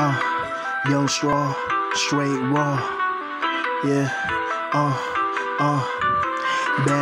Uh, young straw, straight raw. Yeah, uh, uh.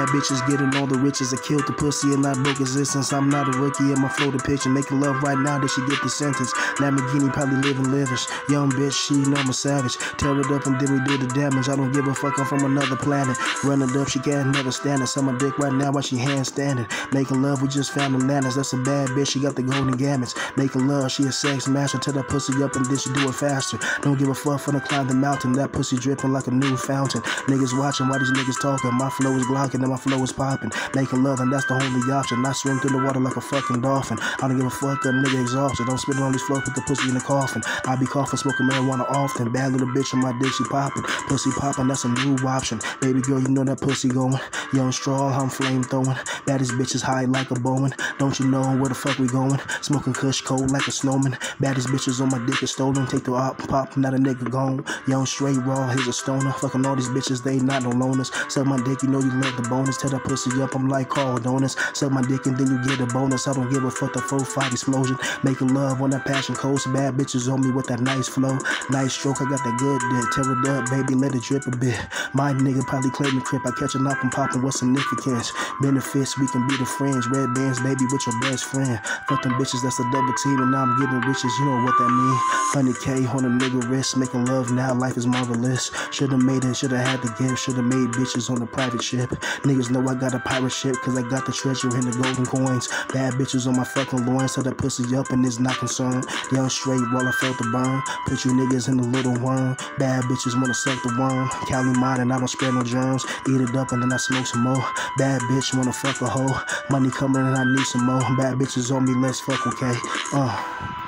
Bad bitches getting all the riches. I killed the pussy and I broke existence. I'm not a rookie in my flow the picture. Making love right now that she get the sentence. Lamborghini probably living lavish. Young bitch, she know I'm a savage. Tear it up and then we do the damage. I don't give a fuck, I'm from another planet. Run it up, she can't never stand it. Suck my dick right now while she handstanding. Making love, we just found the manners. That's a bad bitch, she got the golden gamuts. Making love, she a sex master. Tear that pussy up and then she do it faster. Don't give a fuck for the climb the mountain. That pussy dripping like a new fountain. Niggas watching while these niggas talking. My flow is glocking and my flow is popping. Making love and that's the only option. I swim through the water like a fucking dolphin. I don't give a fuck, a nigga exhausted. I'm spitting on these flows with the pussy in the coffin. I be coughing, smoking marijuana often. Bad little bitch on my dick, she popping. Pussy popping, that's a new option. Baby girl, you know that pussy going. Young straw, I'm flame throwing. Baddest bitches high like a Bowen. Don't you know where the fuck we going? Smoking kush cold like a snowman. Baddest bitches on my dick is stolen. Take the op, pop, not a nigga gone. Young straight raw, here's a stoner. Fucking all these bitches, they not no loners. Suck my dick, you know you love the bonus. Tear that pussy up, I'm like Carl Donuts. Suck my dick and then you get a bonus. I don't give a fuck the 4-5 explosion. Making love on that passion coast. Bad bitches on me with that nice flow. Nice stroke, I got that good dick. Tear it up, baby, let it drip a bit. My nigga probably claim the crib. I catch a knock and popping, what's significance? Benefits, we can be the friends. Red bands, baby, with your best friend. Fuck them bitches, that's a double team, and now I'm getting riches, you know what that mean. 100k on a nigga wrist, making love now, life is marvelous. Should've made it, should've had the gift, should've made bitches on a private ship. Niggas know I got a pirate ship, cause I got the treasure and the golden coins. Bad bitches on my fucking loins, so that pussy up and it's not concerned. Young straight, while I felt the burn. Put you niggas in the little worm. Bad bitches wanna suck the worm. Cali mine and I don't spread no germs. Eat it up and then I smoke some more. Bad bitch wanna fuck a hoe. Money coming and I need some more. Bad bitches on me, let's fuck, okay? Uh.